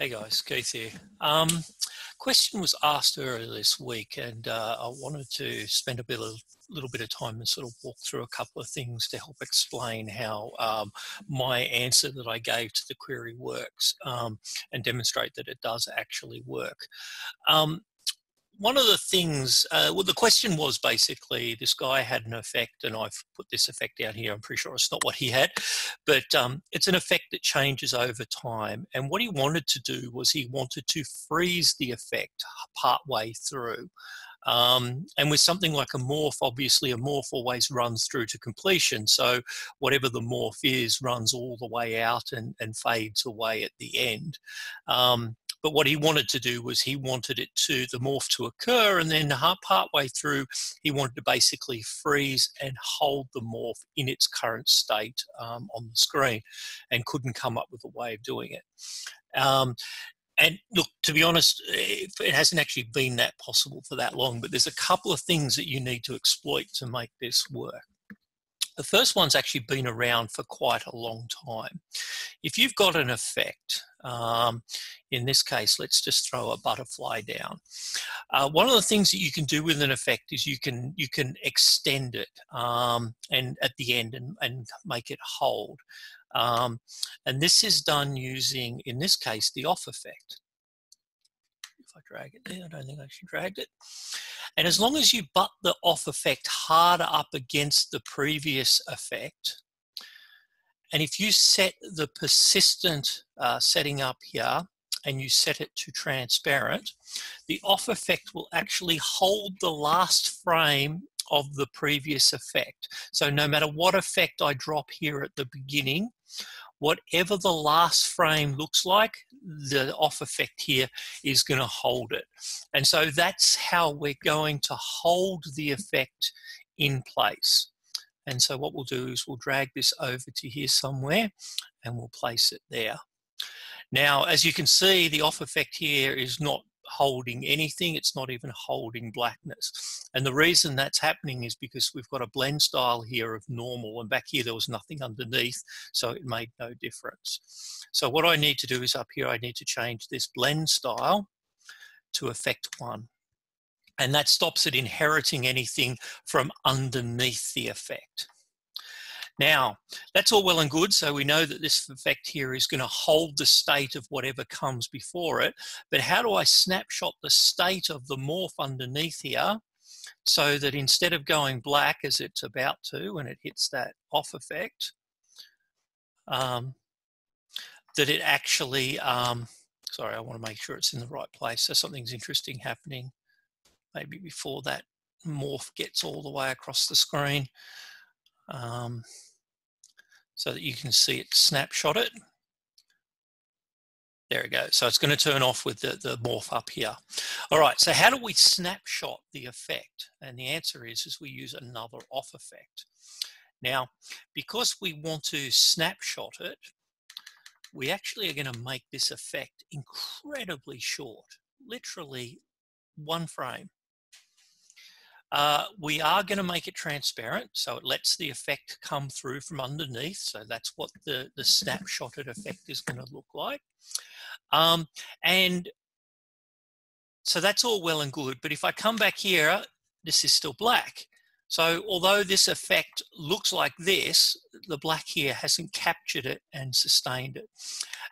Hey guys, Keith here. Um, question was asked earlier this week, and uh, I wanted to spend a bit of, little bit of time and sort of walk through a couple of things to help explain how um, my answer that I gave to the query works um, and demonstrate that it does actually work. Um, one of the things, uh, well, the question was basically this guy had an effect, and I've put this effect down here. I'm pretty sure it's not what he had, but um, it's an effect that changes over time. And what he wanted to do was he wanted to freeze the effect part way through. Um, and with something like a morph, obviously a morph always runs through to completion. So whatever the morph is runs all the way out and, and fades away at the end. Um, but what he wanted to do was he wanted it to the morph to occur, and then part way through, he wanted to basically freeze and hold the morph in its current state um, on the screen, and couldn't come up with a way of doing it. Um, and look, to be honest, it hasn't actually been that possible for that long, but there's a couple of things that you need to exploit to make this work. The first one's actually been around for quite a long time. If you've got an effect, um, in this case, let's just throw a butterfly down. Uh, one of the things that you can do with an effect is you can you can extend it um, and at the end and, and make it hold. Um, and this is done using, in this case, the off effect. If I drag it there, I don't think I should drag it. And as long as you butt the off effect harder up against the previous effect, and if you set the persistent uh, setting up here and you set it to transparent, the off effect will actually hold the last frame of the previous effect. So no matter what effect I drop here at the beginning, whatever the last frame looks like, the off effect here is going to hold it. And so that's how we're going to hold the effect in place. And so what we'll do is we'll drag this over to here somewhere and we'll place it there. Now, as you can see, the off effect here is not holding anything. It's not even holding blackness. And the reason that's happening is because we've got a blend style here of normal and back here there was nothing underneath, so it made no difference. So what I need to do is up here, I need to change this blend style to effect one. And that stops it inheriting anything from underneath the effect. Now, that's all well and good. So we know that this effect here is going to hold the state of whatever comes before it. But how do I snapshot the state of the morph underneath here so that instead of going black as it's about to when it hits that off effect, um, that it actually, um, sorry, I want to make sure it's in the right place. So something's interesting happening maybe before that morph gets all the way across the screen. Um, so that you can see it snapshot it. There we go. So it's going to turn off with the, the morph up here. All right, so how do we snapshot the effect? And the answer is, is we use another off effect. Now, because we want to snapshot it, we actually are going to make this effect incredibly short, literally one frame. Uh, we are going to make it transparent, so it lets the effect come through from underneath. So that's what the, the snapshotted effect is going to look like. Um, and so that's all well and good. But if I come back here, this is still black. So although this effect looks like this, the black here hasn't captured it and sustained it.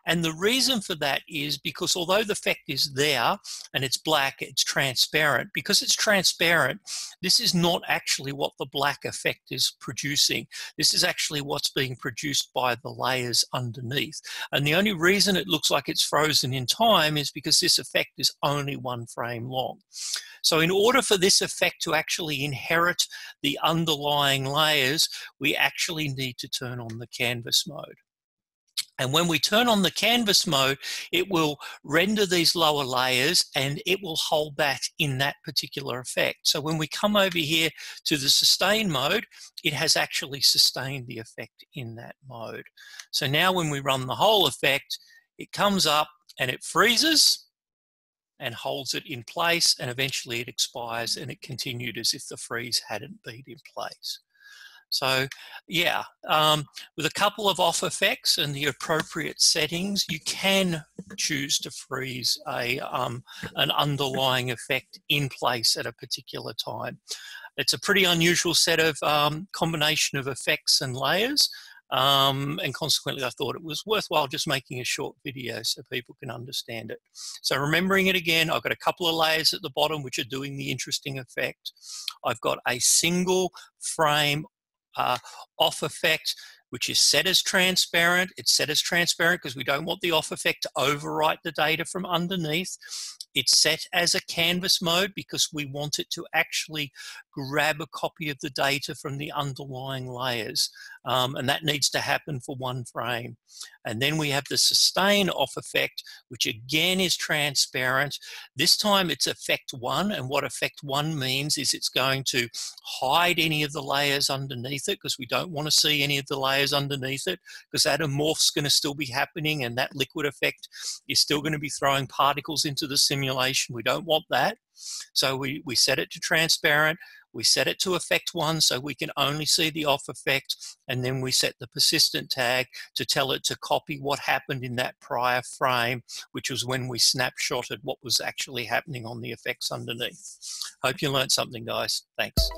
And the reason for that is because although the effect is there and it's black, it's transparent. Because it's transparent, this is not actually what the black effect is producing. This is actually what's being produced by the layers underneath. And the only reason it looks like it's frozen in time is because this effect is only one frame long. So in order for this effect to actually inherit the underlying layers, we actually need to turn on the canvas mode. And when we turn on the canvas mode, it will render these lower layers and it will hold that in that particular effect. So when we come over here to the sustain mode, it has actually sustained the effect in that mode. So now when we run the whole effect, it comes up and it freezes and holds it in place and eventually it expires and it continued as if the freeze hadn't been in place. So yeah, um, with a couple of off effects and the appropriate settings, you can choose to freeze a, um, an underlying effect in place at a particular time. It's a pretty unusual set of um, combination of effects and layers. Um, and consequently, I thought it was worthwhile just making a short video so people can understand it. So remembering it again, I've got a couple of layers at the bottom which are doing the interesting effect. I've got a single frame uh, off effect which is set as transparent. It's set as transparent because we don't want the off effect to overwrite the data from underneath. It's set as a canvas mode because we want it to actually grab a copy of the data from the underlying layers. Um, and that needs to happen for one frame. And then we have the sustain off effect, which again is transparent. This time it's effect one. And what effect one means is it's going to hide any of the layers underneath it because we don't want to see any of the layers underneath it because that morph's going to still be happening and that liquid effect is still going to be throwing particles into the simulation. We don't want that. So we, we set it to transparent. We set it to effect one so we can only see the off effect and then we set the persistent tag to tell it to copy what happened in that prior frame, which was when we snapshotted what was actually happening on the effects underneath. Hope you learned something guys. Thanks.